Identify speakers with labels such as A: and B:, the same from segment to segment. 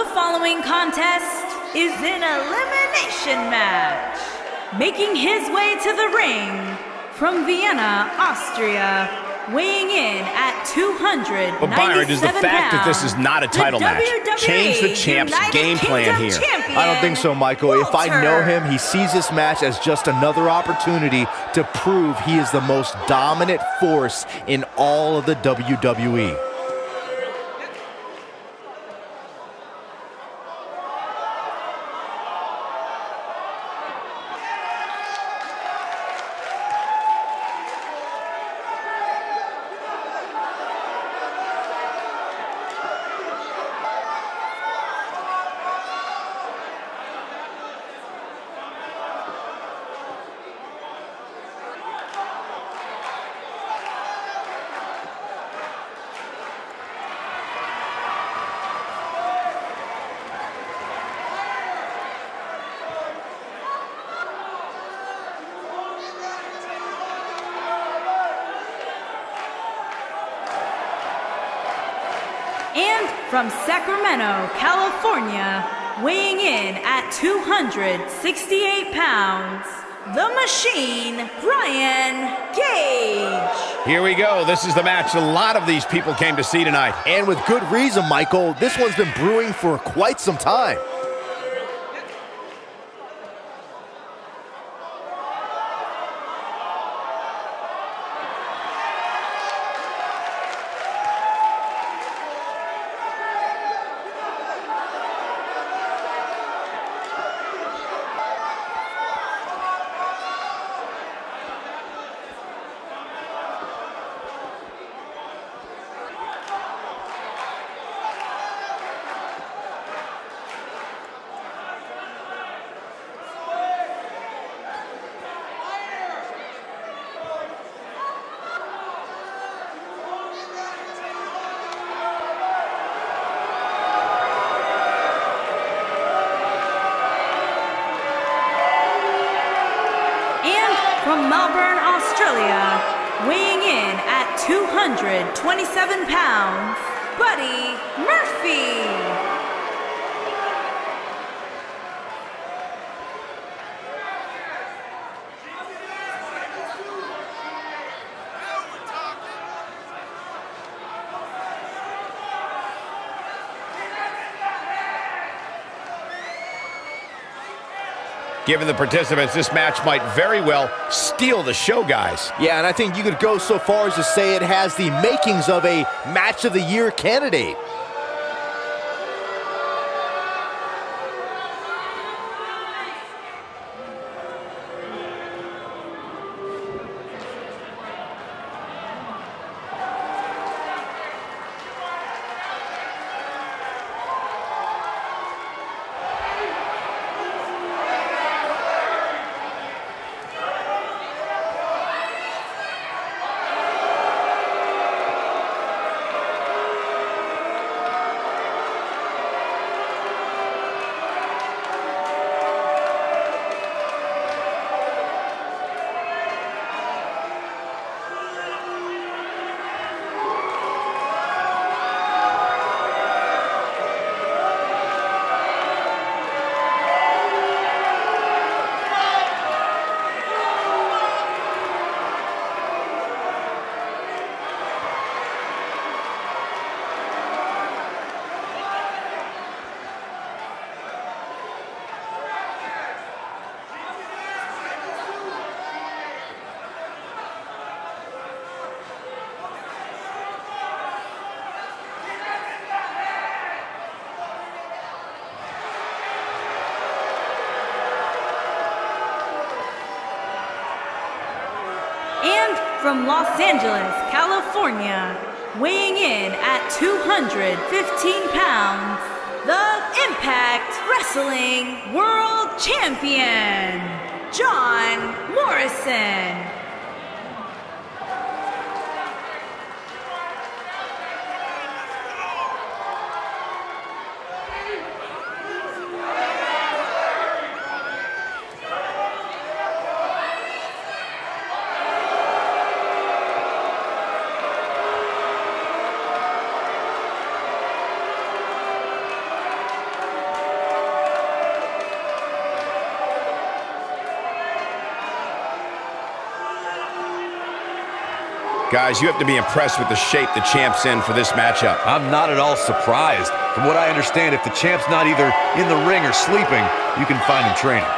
A: The following contest is an elimination match. Making his way to the ring from Vienna, Austria, weighing in at 297
B: But Byron, is the fact that this is not a title match change the champ's
A: United
B: game plan
A: Kingdom
B: here?
A: champion,
C: I don't think so, Michael. If I know him, he sees this match as just another opportunity to prove he is the most dominant force in all of the. WWE.
A: And from Sacramento, California, weighing in at 268 pounds, the machine, Brian Cage.
B: Here we go. This is the match a lot of these people came to see tonight.
C: And with good reason, Michael. This one's been brewing for quite some time.
A: And from Melbourne, Australia, weighing in at 227 pounds, Buddy Murphy.
B: Given the participants, this match might very well steal the show, guys.
C: Yeah, and I think you could go so far as to say it has the makings of a match of the year candidate.
A: And from Los Angeles, California, weighing in at 215 pounds, the Impact Wrestling World Champion, John Morrison.
B: Guys, you have to be impressed with the shape the champ's in for this matchup.
D: I'm not at all surprised. From what I understand, if the champ's not either in the ring or sleeping, you can find him training.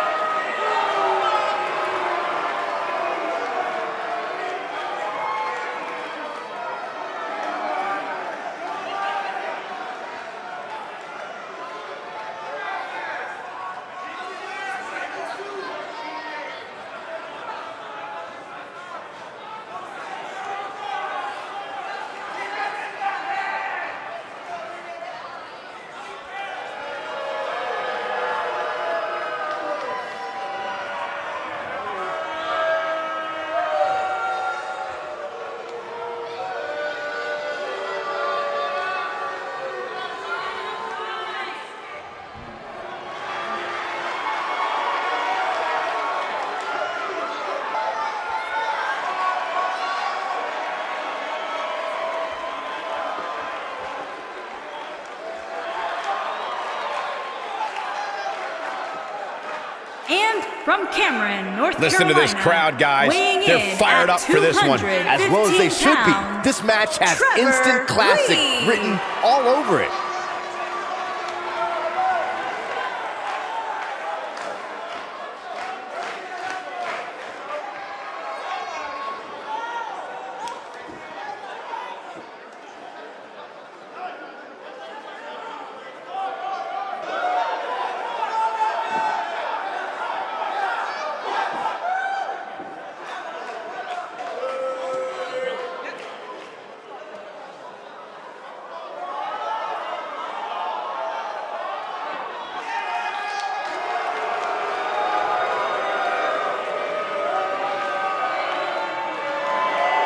A: And from Cameron, North
B: Listen
A: Carolina.
B: to this crowd, guys. They're fired up for this one.
C: As well as they
A: 215
C: should be. This match has
A: Trevor
C: instant classic
A: Lee.
C: written all over it.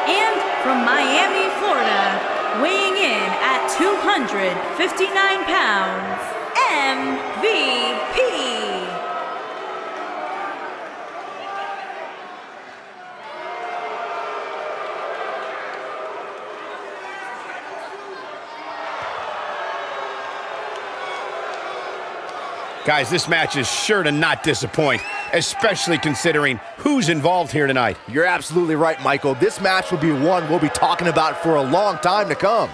A: And from Miami, Florida, weighing in at 259 pounds, MVP.
B: Guys, this match is sure to not disappoint, especially considering who's involved here tonight.
C: You're absolutely right, Michael. This match will be one we'll be talking about for a long time to come.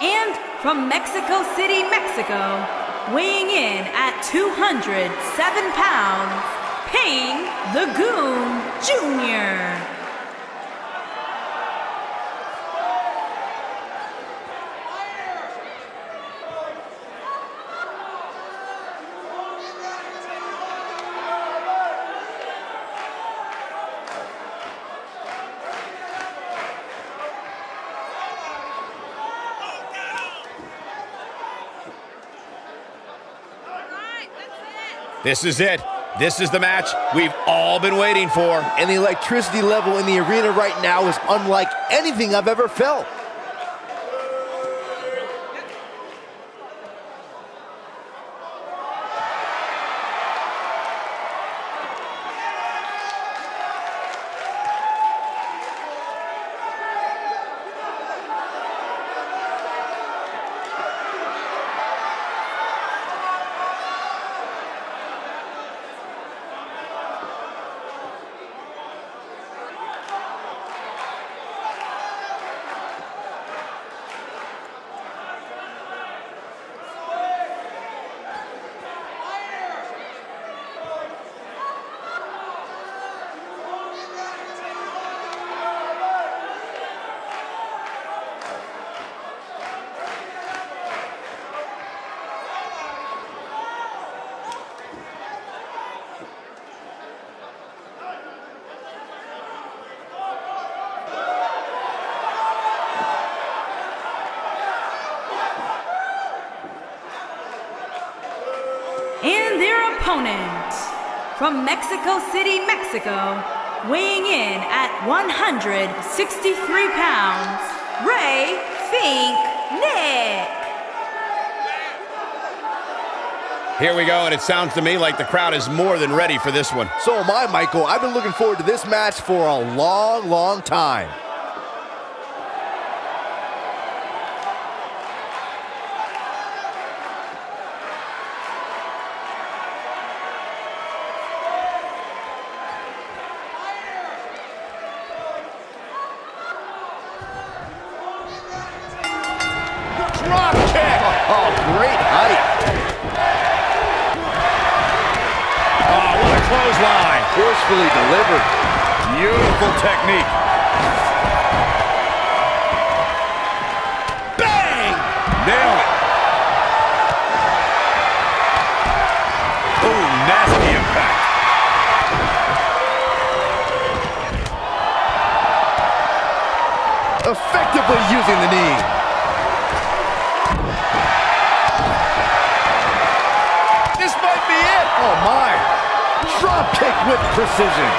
A: And from Mexico City, Mexico, weighing in at 207 pounds, Payne the Goon Jr.
B: This is it. This is the match we've all been waiting for.
C: And the electricity level in the arena right now is unlike anything I've ever felt.
A: Opponent from Mexico City, Mexico, weighing in at 163 pounds, Ray Fink Nick.
B: Here we go, and it sounds to me like the crowd is more than ready for this one.
C: So am I, Michael. I've been looking forward to this match for a long, long time.
B: Be it!
C: Oh, my. Drop kick with precision.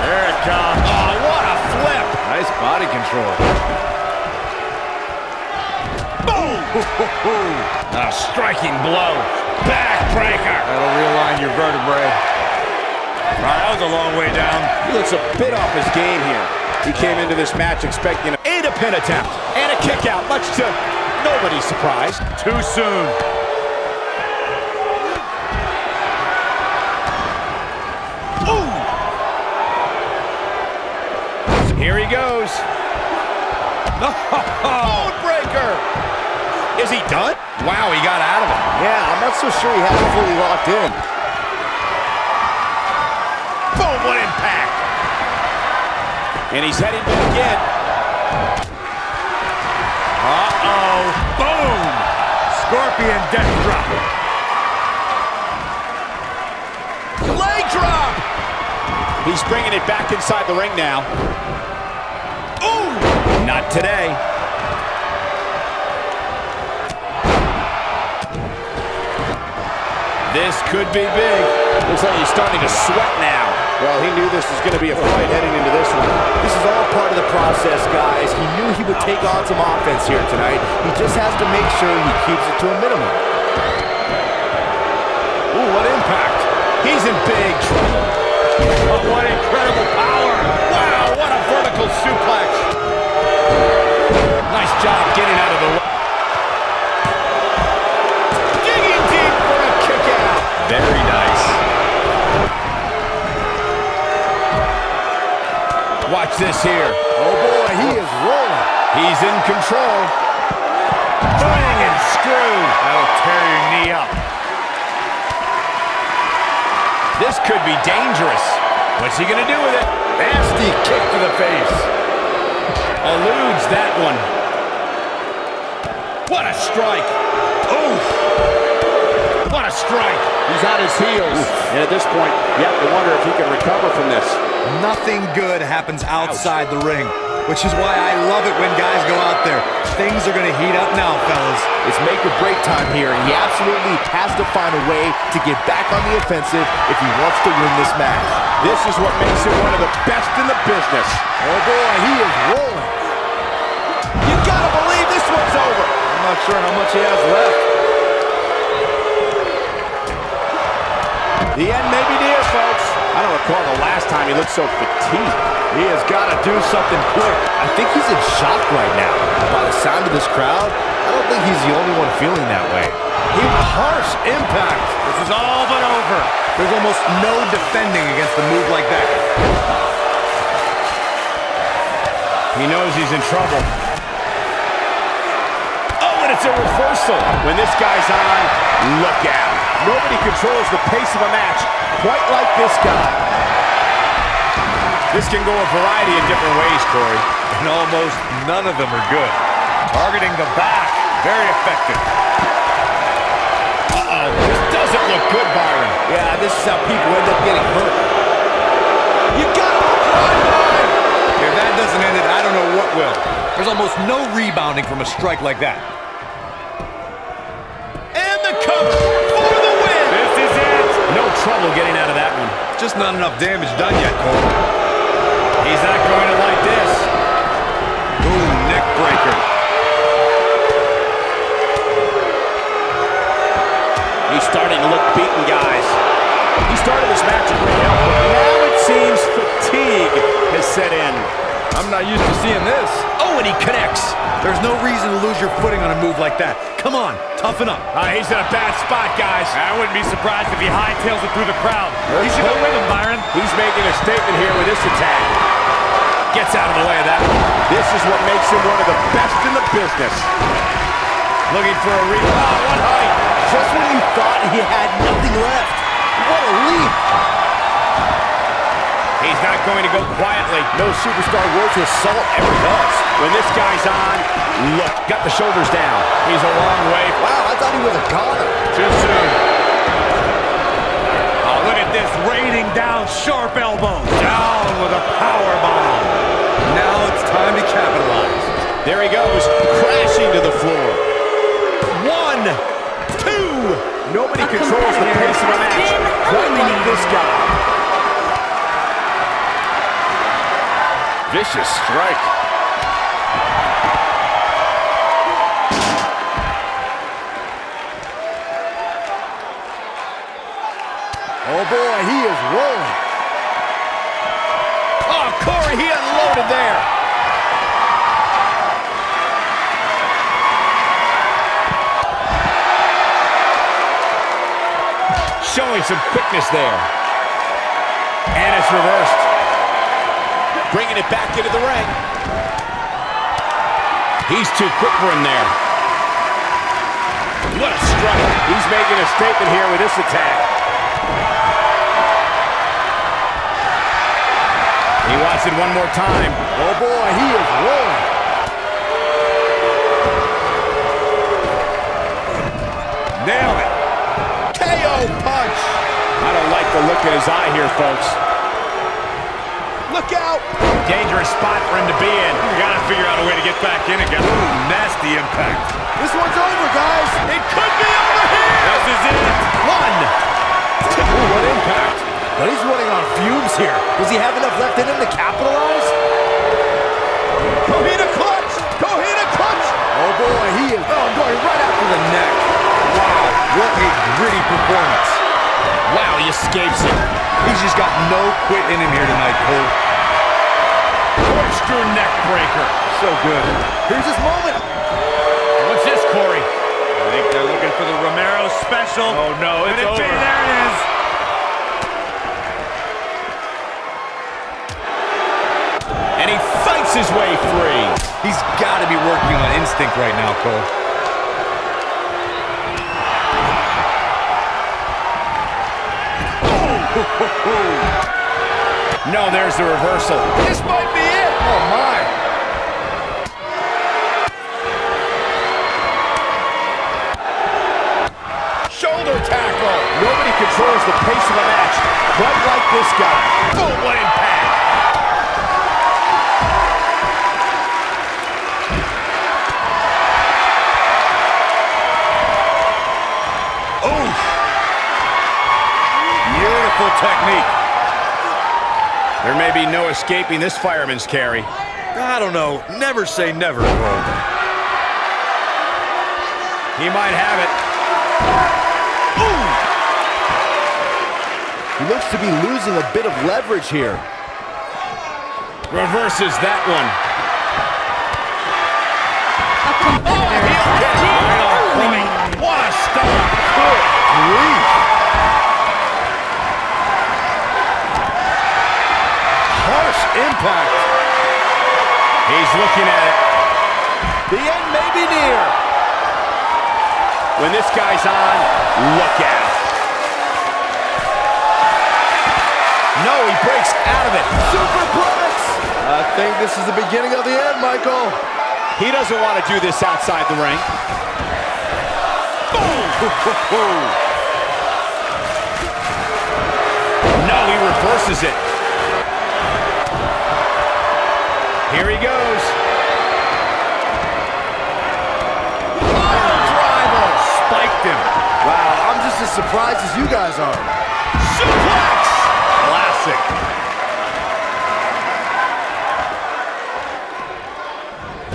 B: There it comes. Oh, what a flip!
D: Nice body control.
B: Boom! a striking blow. Backbreaker!
D: That'll realign your vertebrae.
B: that was a long way down.
E: He looks a bit off his game here. He came into this match expecting a
B: a pin attempt. And a kick out, much to nobody's surprised.
D: Too soon.
B: Here he goes. Bone breaker. Is he done? Wow, he got out of it.
C: Yeah, I'm not so sure he had it fully locked in.
B: Boom, what impact. And he's heading back in.
D: Scorpion death drop.
B: Leg drop. He's bringing it back inside the ring now. Ooh. Not today. This could be big. Looks like he's starting to sweat now.
E: Well, he knew this was going to be a fight heading into this one.
C: This is all part of the process, guys. He knew he would take on some offense here tonight. He just has to make sure he keeps it to a minimum.
B: Ooh, what impact. He's in big trouble. Oh, what incredible power. Wow, what a vertical suplex. Nice job getting out of the way. Watch this here.
C: Oh, boy, he is rolling.
B: He's in control. Bang and screw.
D: That'll tear your knee up.
B: This could be dangerous. What's he gonna do with it?
C: Nasty kick to the face.
B: Eludes that one. What a strike. Oof. What a strike.
E: He's on his heels. And at this point, you have to wonder if he can recover from this.
F: Nothing good happens outside the ring, which is why I love it when guys go out there. Things are going to heat up now, fellas.
C: It's make or break time here, and he absolutely has to find a way to get back on the offensive if he wants to win this match.
E: This is what makes him one of the best in the business.
C: Oh boy, he is rolling.
E: You gotta believe this one's over.
F: I'm not sure how much he has left.
E: The end may be near. I don't recall the last time he looked so fatigued.
C: He has got to do something quick. I think he's in shock right now. By the sound of this crowd, I don't think he's the only one feeling that way. He harsh impact.
D: This is all but over.
F: There's almost no defending against a move like that.
B: He knows he's in trouble. Oh, and it's a reversal. When this guy's on, look out.
E: Nobody controls the pace of a match quite like this guy.
B: This can go a variety of different ways, Corey.
D: And almost none of them are good. Targeting the back. Very effective.
B: Uh-oh, this doesn't look good, Byron.
C: Yeah, this is how people end up getting hurt.
E: You gotta run,
F: If that doesn't end it, I don't know what will. There's almost no rebounding from a strike like that. cover for the
B: trouble getting out of that one.
F: Just not enough damage done yet, Cole.
B: He's not going to like this.
F: Ooh, neck breaker.
E: He's starting to look beaten, guys. He started this match with great health, but now it seems fatigue has set in.
F: I'm not used to seeing this. Oh, and he connects. There's no reason to lose your footing on a move like that. Come on, toughen up.
B: Uh, he's in a bad spot, guys.
G: I wouldn't be surprised if he hightails it through the crowd. He should go with him, Byron.
E: He's making a statement here with this attack.
B: Gets out of the way of that.
E: This is what makes him one of the best in the business.
B: Looking for a rebound. Oh, what height.
C: Just when you thought he had nothing left. What a leap.
B: He's not going to go quietly.
C: No superstar worth his salt ever does.
E: When this guy's on, look, got the shoulders down.
B: He's a long way.
C: Wow, I thought he was a goner.
B: Too soon.
G: Oh, look at this, raining down sharp elbows. Down with a power bomb.
F: Now it's time to capitalize.
E: There he goes, crashing to the floor.
B: One, two.
E: Nobody controls the pace of a match quite like this guy.
C: Vicious strike. Oh boy, he is rolling.
B: Oh, Corey, he unloaded there. Showing some quickness there. And it's reversed. Bringing it back into the ring. He's too quick for him there. What a strike.
E: He's making a statement here with this attack.
B: He wants it one more time.
C: Oh boy, he is rolling.
B: Nail it. KO punch.
E: I don't like the look in his eye here, folks.
B: Look out. Dangerous spot for him to be in.
G: You gotta figure out a way to get back in again. Ooh, nasty impact.
C: This one's over, guys.
B: It could be over here.
G: This is it.
B: One.
C: Ooh, what impact. But he's running on fumes here. Does he have enough left in him to capitalize?
B: Kohina clutch. Kohina clutch.
C: Oh boy, he is oh, going right after the neck.
F: Wow, what a gritty performance.
B: Wow, he escapes it.
F: He's just got no quit in him here tonight, Cole.
B: Corkscrew neck breaker.
F: So good.
C: Here's his moment.
B: What's this, Corey?
G: I think they're looking for the Romero special.
B: Oh, no, it's
G: Could it be?
B: over.
G: There it is.
B: And he fights his way free.
F: He's got to be working on instinct right now, Cole. Oh!
B: No, there's the reversal. This might be.
C: Oh my.
B: There may be no escaping this fireman's carry.
F: I don't know. Never say never, Cole.
B: He might have it.
C: He looks to be losing a bit of leverage here.
B: Reverses that one.
A: Eliminated.
B: Oh, what a start.
C: Grief. Impact.
B: He's looking at it.
C: The end may be near.
E: When this guy's on, look out.
B: No, he breaks out of it.
C: Superplex. I think this is the beginning of the end, Michael.
E: He doesn't want to do this outside the ring.
B: No, he reverses it. Here he goes.
F: Driver spiked him.
E: Wow, I'm
C: just as surprised as you guys are.
D: Suplex! Classic.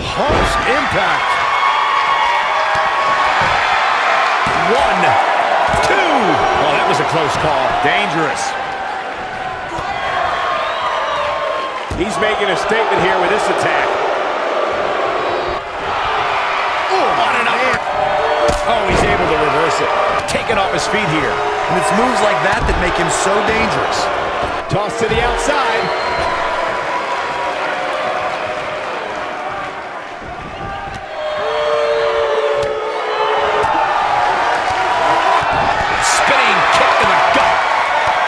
C: Harsh impact.
B: One, two. Oh, that was a close call. Dangerous. He's making a statement here with this attack.
D: What an up.
B: Oh, he's able to reverse it. Taking off his feet here.
F: And it's moves like that that make him so dangerous.
B: Toss to the outside. Spinning kick to the gut.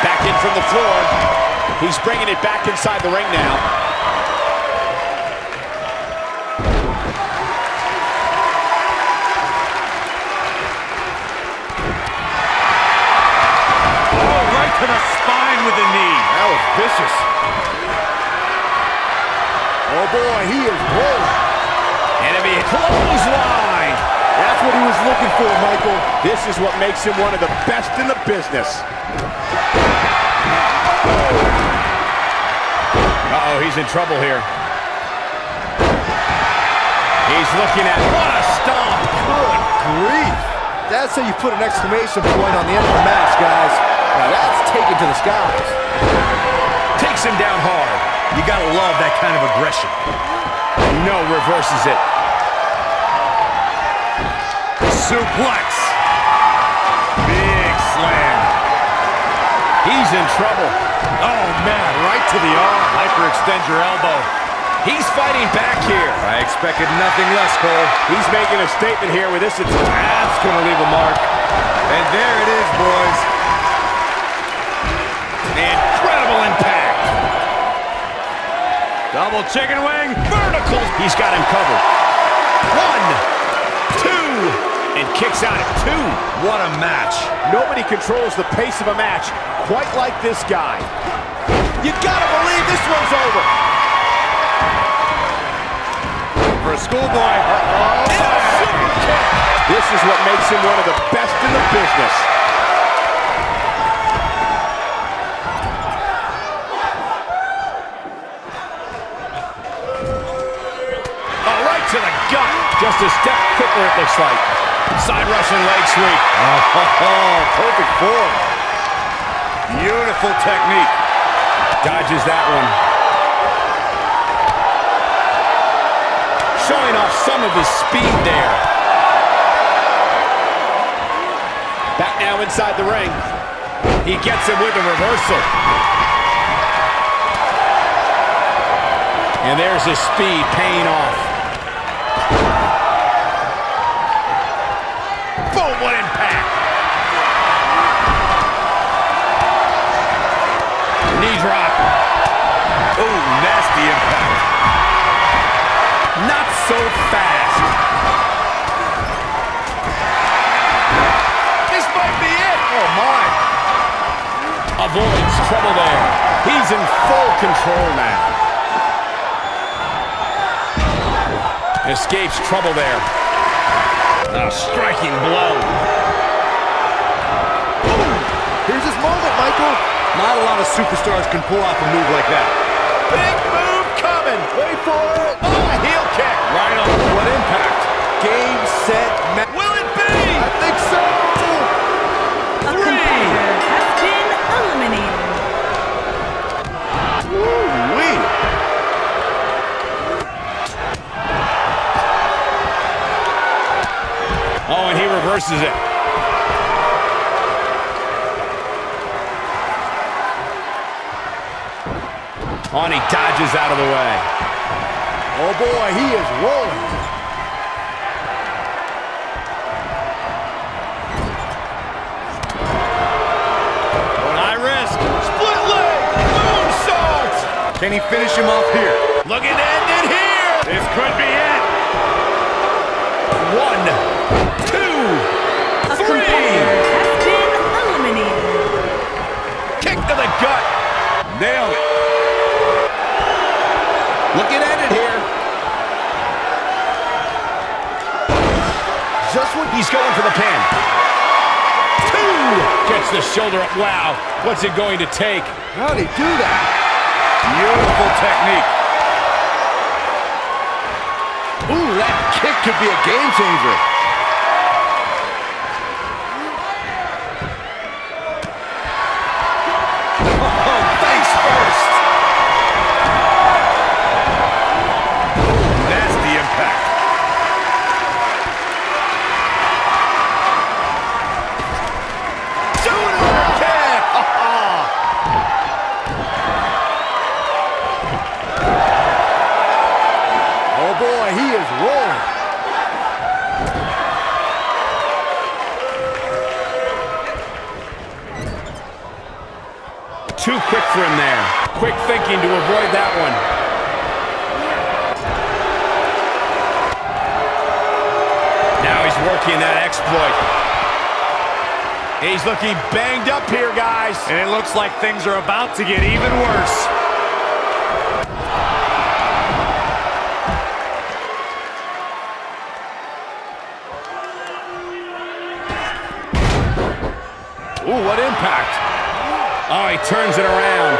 B: Back in from the floor. He's bringing it back inside the ring now.
G: Oh, right to the spine with the knee.
C: That was vicious. Oh boy, he is rolling.
B: Enemy clothesline.
C: That's what he was looking for, Michael.
B: This is what makes him one of the best in the business. Oh, Uh-oh, he's in trouble here. He's looking at what a stomp.
C: Good grief. That's how you put an exclamation point on the end of the match, guys. Now that's taken to the skies.
B: Takes him down hard.
F: You gotta love that kind of aggression.
B: No, reverses it.
G: Suplex. Big slam.
B: He's in trouble.
G: Oh, man, right to the arm.
B: Hyperextend your elbow. He's fighting back here.
F: I expected nothing less, Cole.
B: He's making a statement here with this attack. That's going to leave a mark.
F: And there it is, boys.
B: Incredible impact.
G: Double chicken wing.
B: Vertical. He's got him covered. One, two, and kicks out at two.
F: What a match.
B: Nobody controls the pace of a match quite like this guy. You gotta believe this one's over.
G: For a schoolboy.
B: And a super kick. This is what makes him one of the best in the business. Right to the gut. Just a step quicker, it looks like. Side Russian leg sweep.
F: Oh, perfect form.
G: Beautiful technique.
B: Dodges that one. Showing off some of his speed there. Back now inside the ring. He gets him with a reversal. And there's his speed paying off. Drop.
G: Oh, nasty impact.
B: Not so fast. This might be it. Oh, my. Avoids trouble there. He's in full control now. Escapes trouble there. A striking blow.
C: Here's his moment, Michael.
F: Not a lot of superstars can pull off a move like that.
B: Big move coming. Wait for it. Oh, a heel kick. Right on. What impact.
C: Game, set,
B: he dodges out of the way.
C: Oh boy, he is rolling.
B: High risk. Split leg. Moonsault.
F: Can he finish him off here?
B: Looking to end going for the pin. Two. Gets the shoulder up. Wow. What's it going to take?
C: How'd he do that?
F: Beautiful technique.
C: Ooh, that kick could be a game changer.
B: Looking banged up here, guys.
G: And it looks like things are about to get even worse.
B: Ooh, what impact. Oh, he turns it around.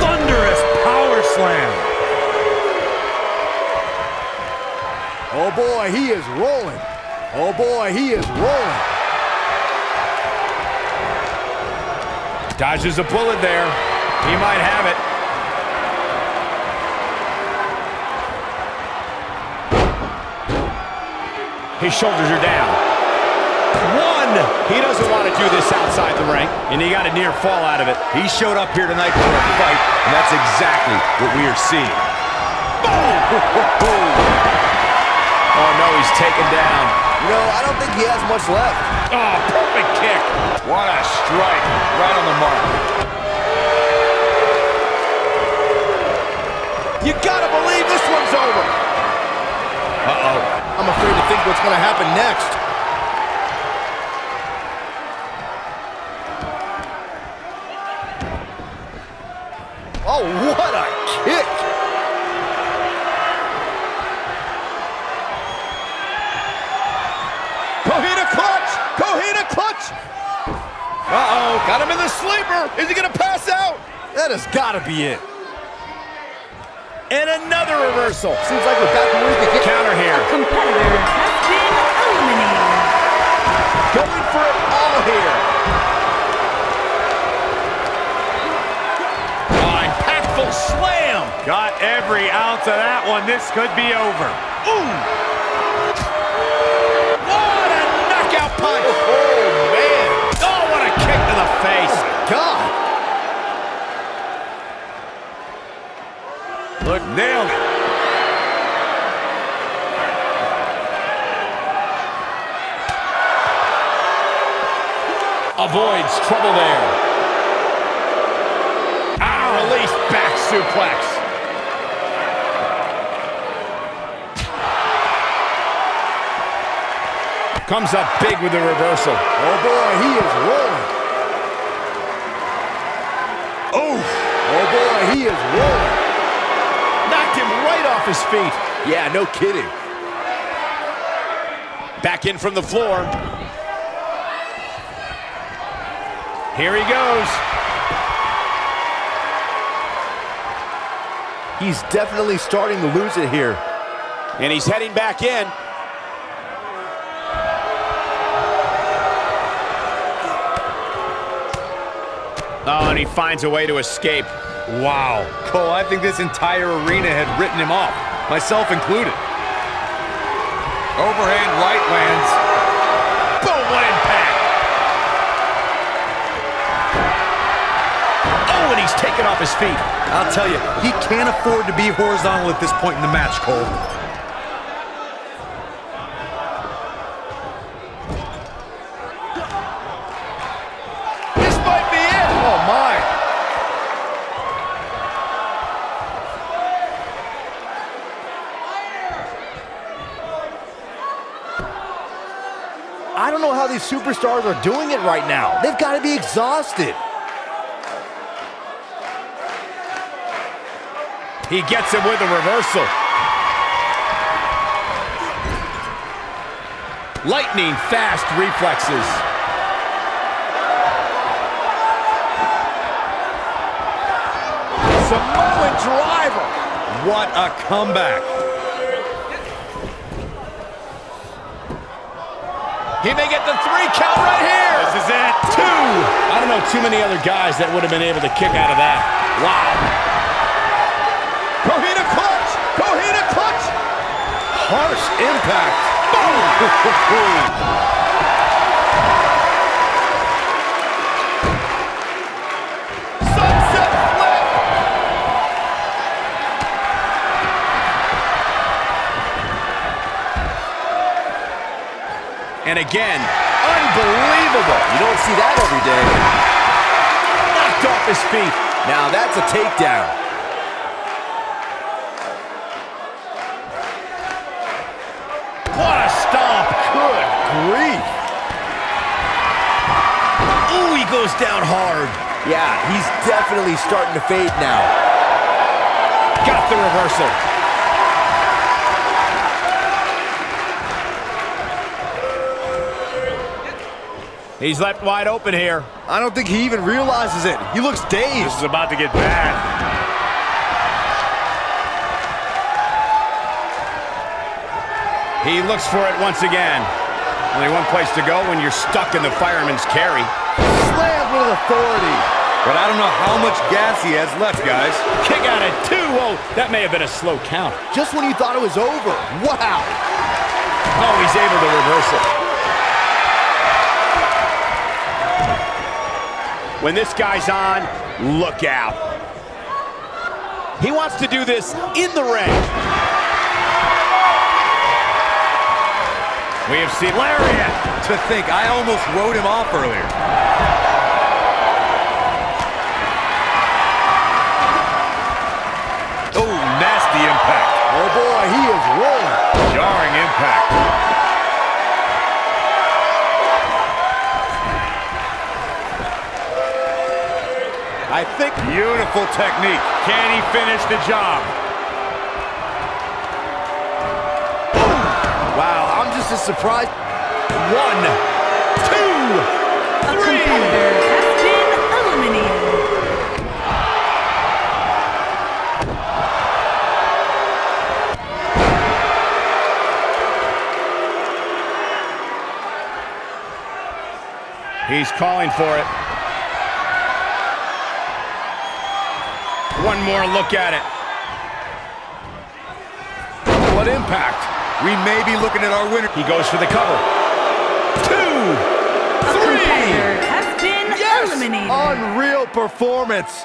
G: Thunderous power slam.
C: Oh boy, he is rolling. Oh boy, he is rolling.
B: Dodges a bullet there. He might have it. His shoulders are down. One! He doesn't want to do this outside the ring, and he got a near fall out of it.
F: He showed up here tonight for a fight, and that's exactly what we are seeing.
B: No, he's taken down.
C: You know, I don't think he has much left.
B: Oh, perfect kick.
F: What a strike. Right on the mark.
C: You gotta believe this one's over. Uh-oh. I'm afraid to think what's gonna happen next. Be it.
B: And another reversal.
C: Seems like we're back where we could get
B: Counter here.
A: Competitor has been eliminated.
B: Going for it all here. Oh, impactful slam.
G: Got every ounce of that one. This could be over.
B: Ooh. What a knockout punch. Oh, man. Oh, what a kick to the face.
G: Look, nailed it.
B: Avoids trouble there. Ah, release back suplex. Comes up big with the reversal.
C: Oh boy, he is rolling. Oh, oh boy, he is rolling.
B: His feet.
C: Yeah, no kidding.
B: Back in from the floor. Here he goes.
C: He's definitely starting to lose it here.
B: And he's heading back in. Oh, and he finds a way to escape.
F: Wow. Cole, I think this entire arena had written him off, myself included. Overhand right lands.
B: Boom, what impact. Oh, and he's taken off his feet.
F: I'll tell you, he can't afford to be horizontal at this point in the match, Cole.
B: This might be it.
C: Oh my. I don't know how these superstars are doing it right now. They've got to be exhausted.
B: He gets him with a reversal. Lightning fast reflexes.
E: Samoan driver.
F: What a comeback.
B: He may get the count right here.
E: This is it.
B: Two. I don't know too many other guys that would have been able to kick out of that. Wow.
E: Coquina clutch. Coquina clutch.
C: Harsh impact.
E: Sunset flip.
B: And again, unbelievable.
C: You don't see that every day.
B: Knocked off his feet.
C: Now that's a takedown.
B: What a stomp. Good
C: Grief.
B: Ooh, he goes down hard.
C: Yeah, he's definitely starting to fade now.
B: Got the reversal. He's left wide open here.
C: I don't think he even realizes it. He looks dazed.
G: This is about to get bad.
B: He looks for it once again. Only one place to go when you're stuck in the fireman's carry.
C: Slammed with authority.
F: But I don't know how much gas he has left, guys.
B: Kick out at two. Whoa, that may have been a slow count.
C: Just when you thought it was over. Wow.
B: Oh, he's able to reverse it. When this guy's on, look out. He wants to do this in the ring. We have seen
F: Lariat! To think, I almost wrote him off earlier.
B: I think
G: Beautiful technique. Can he finish the job?
C: Wow, I'm just as surprised.
B: one, two,
A: A competitor has been eliminated.
B: He's calling for it. One more look at it.
C: What impact.
F: We may be looking at our winner.
B: He goes for the cover. Two,
A: A competitor has been eliminated.
C: Unreal performance.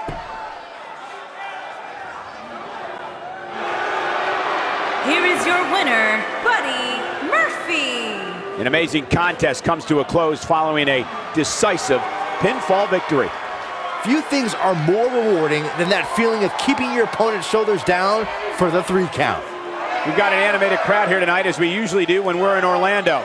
A: Here is your winner, Buddy Murphy.
B: An amazing contest comes to a close following a decisive pinfall victory.
C: Few things are more rewarding than that feeling of keeping your opponent's shoulders down for the three count.
B: We've got an animated crowd here tonight, as we usually do when we're in Orlando.